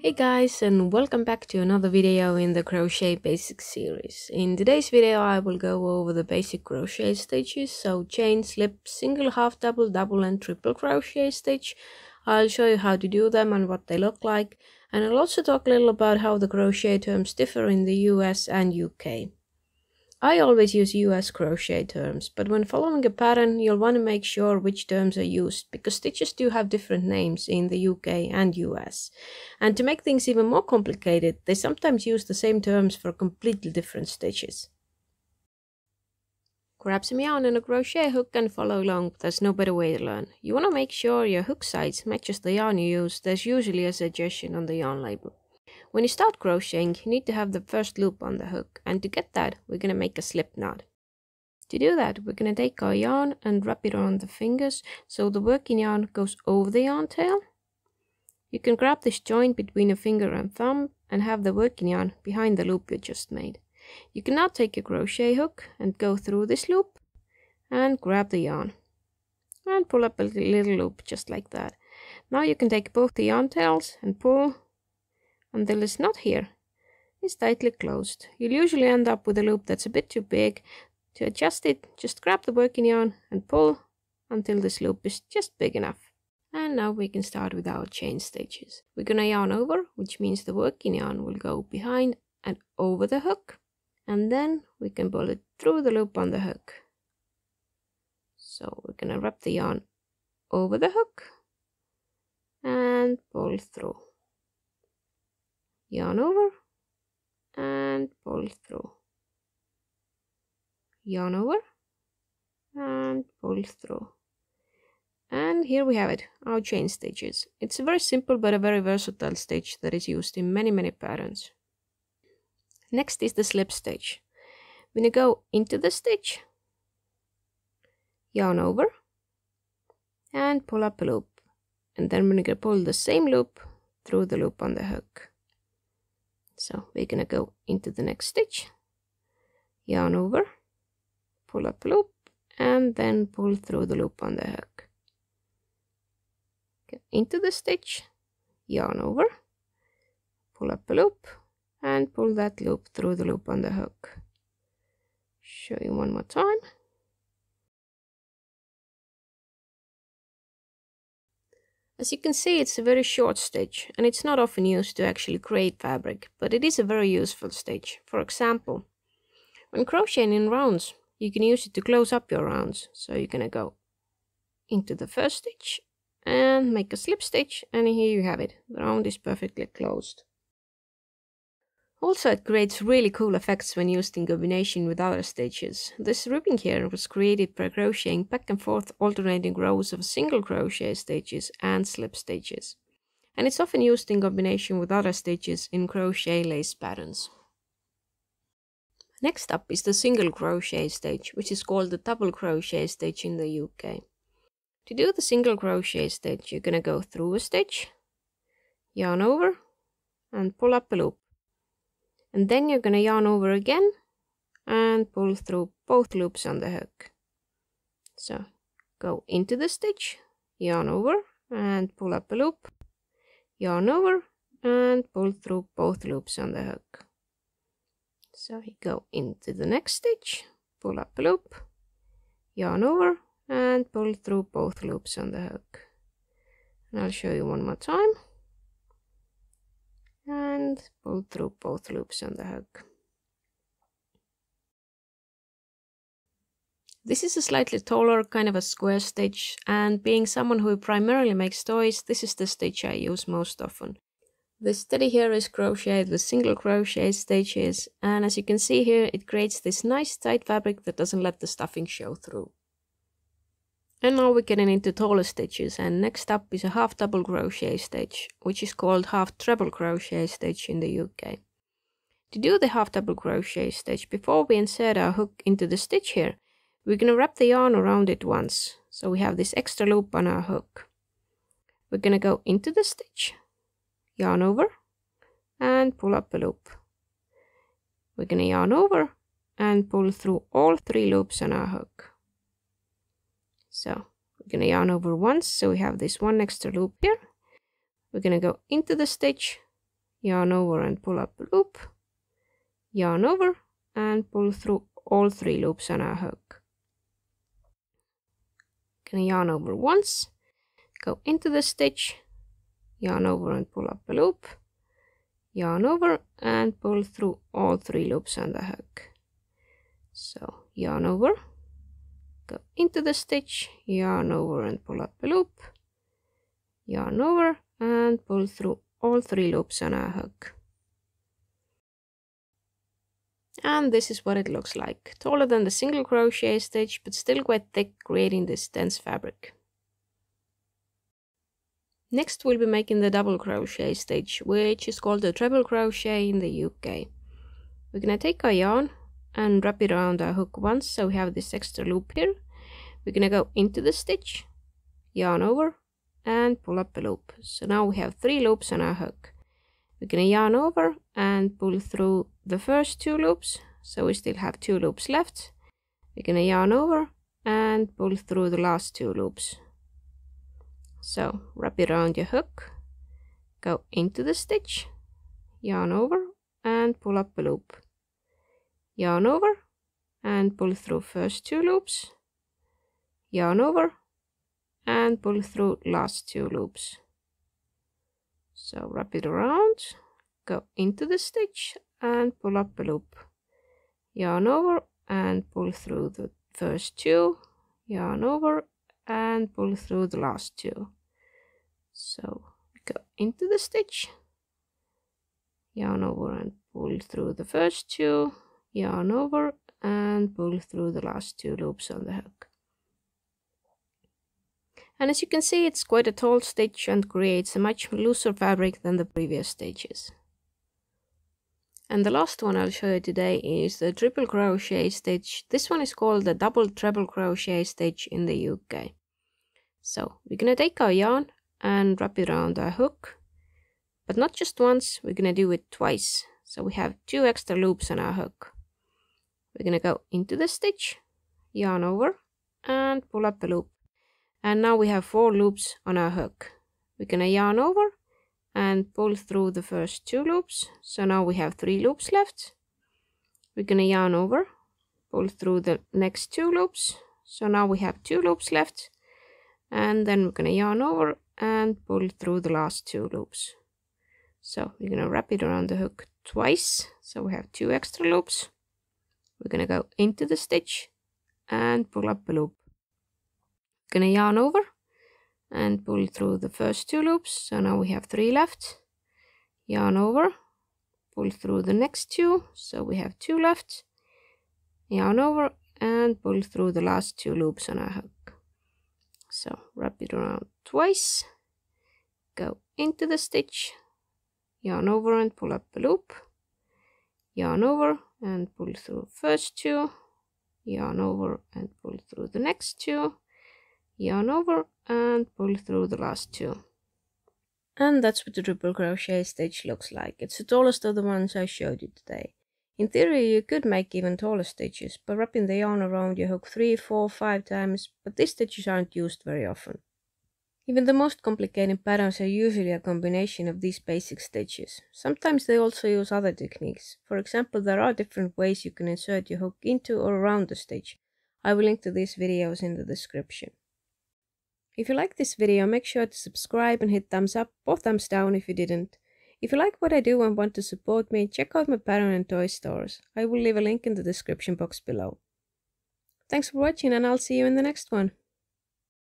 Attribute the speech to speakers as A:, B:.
A: Hey guys and welcome back to another video in the crochet basics series. In today's video I will go over the basic crochet stitches so chain, slip, single, half double, double and triple crochet stitch. I'll show you how to do them and what they look like and I'll also talk a little about how the crochet terms differ in the US and UK. I always use US crochet terms, but when following a pattern you'll want to make sure which terms are used because stitches do have different names in the UK and US. And to make things even more complicated, they sometimes use the same terms for completely different stitches. Grab some yarn and a crochet hook and follow along, there's no better way to learn. You want to make sure your hook size matches the yarn you use, there's usually a suggestion on the yarn label. When you start crocheting, you need to have the first loop on the hook, and to get that, we're going to make a slip knot. To do that, we're going to take our yarn and wrap it around the fingers so the working yarn goes over the yarn tail. You can grab this joint between your finger and thumb and have the working yarn behind the loop you just made. You can now take your crochet hook and go through this loop and grab the yarn and pull up a little loop just like that. Now you can take both the yarn tails and pull until it's not here. It's tightly closed. You'll usually end up with a loop that's a bit too big. To adjust it, just grab the working yarn and pull until this loop is just big enough. And now we can start with our chain stitches. We're gonna yarn over, which means the working yarn will go behind and over the hook. And then we can pull it through the loop on the hook. So we're gonna wrap the yarn over the hook and pull through yarn over? And pull through. Yarn over? And pull through. And here we have it our chain stitches it's a very simple but a very versatile stitch that is used in many many patterns. Next is the slip stitch we're gonna go into the stitch yarn over and pull up a loop. And then we're gonna pull the same loop through the loop on the hook so we're gonna go into the next stitch. Yarn over pull up a loop and then pull through the loop on the hook. Get into the stitch yarn over pull up a loop and pull that loop through the loop on the hook. Show you one more time As you can see, it's a very short stitch, and it's not often used to actually create fabric, but it is a very useful stitch. For example, when crocheting in rounds, you can use it to close up your rounds. So you're gonna go into the first stitch and make a slip stitch, and here you have it. The round is perfectly closed. Also, it creates really cool effects when used in combination with other stitches. This ribbing here was created by crocheting back and forth alternating rows of single crochet stitches and slip stitches. And it's often used in combination with other stitches in crochet lace patterns. Next up is the single crochet stitch, which is called the double crochet stitch in the UK. To do the single crochet stitch, you're gonna go through a stitch, yarn over, and pull up a loop and then you're gonna yarn over again and pull through both loops on the hook. So go into the stitch yarn over and pull up a loop yarn over and pull through both loops on the hook. So you go into the next stitch pull up a loop yarn over and pull through both loops on the hook. And I'll show you one more time and pull through both loops on the hook. This is a slightly taller, kind of a square stitch, and being someone who primarily makes toys, this is the stitch I use most often. This teddy here is crocheted with single crochet stitches, and as you can see here, it creates this nice tight fabric that doesn't let the stuffing show through. And now we're getting into taller stitches and next up is a half double crochet stitch, which is called half treble crochet stitch in the UK. To do the half double crochet stitch, before we insert our hook into the stitch here, we're going to wrap the yarn around it once, so we have this extra loop on our hook. We're going to go into the stitch, yarn over, and pull up a loop. We're going to yarn over and pull through all three loops on our hook. So we're to yarn over once, so we have this one extra loop here. We're to go into the stitch, yarn over and pull up a loop, yarn over and pull through all three loops on our hook. Gonna yarn over once, go into the stitch, yarn over and pull up a loop, yarn over and pull through all three loops on the hook. So yarn over, go into the stitch, yarn over and pull up a loop, yarn over and pull through all three loops on our hook. And this is what it looks like. Taller than the single crochet stitch, but still quite thick, creating this dense fabric. Next we'll be making the double crochet stitch, which is called the treble crochet in the UK. We're gonna take our yarn and wrap it around our hook once, so we have this extra loop here. We're gonna go into the stitch, yarn over, and pull up a loop. So now we have three loops on our hook. We're gonna yarn over and pull through the first two loops, so we still have two loops left. We're gonna yarn over and pull through the last two loops. So wrap it around your hook, go into the stitch, yarn over and pull up a loop. Yarn over and pull through first two loops, yarn over and pull through last two loops. So wrap it around, go into the stitch and pull up a loop. Yarn over and pull through the first two, yarn over and pull through the last two. So go into the stitch, yarn over and pull through the first two, yarn over and pull through the last two loops on the hook. And as you can see, it's quite a tall stitch and creates a much looser fabric than the previous stitches. And the last one I'll show you today is the triple crochet stitch. This one is called the double treble crochet stitch in the UK. So we're gonna take our yarn and wrap it around our hook, but not just once, we're gonna do it twice. So we have two extra loops on our hook. We're gonna go into the stitch, yarn over, and pull up a loop. And now we have four loops on our hook. We're gonna yarn over and pull through the first two loops. So now we have three loops left. We're gonna yarn over, pull through the next two loops. So now we have two loops left. And then we're gonna yarn over and pull through the last two loops. So we're gonna wrap it around the hook twice. So we have two extra loops. We're gonna go into the stitch and pull up a loop. Gonna yarn over and pull through the first two loops. So now we have three left. Yarn over pull through the next two. So we have two left. Yarn over and pull through the last two loops on our hook. So wrap it around twice. Go into the stitch. Yarn over and pull up a loop. Yarn over and pull through first two yarn over and pull through the next two yarn over and pull through the last two. And that's what the triple crochet stitch looks like. It's the tallest of the ones I showed you today. In theory, you could make even taller stitches by wrapping the yarn around your hook three, four, five times, but these stitches aren't used very often. Even the most complicated patterns are usually a combination of these basic stitches. Sometimes they also use other techniques. For example, there are different ways you can insert your hook into or around the stitch. I will link to these videos in the description. If you like this video, make sure to subscribe and hit thumbs up or thumbs down if you didn't. If you like what I do and want to support me, check out my pattern and toy stores. I will leave a link in the description box below. Thanks for watching and I'll see you in the next one.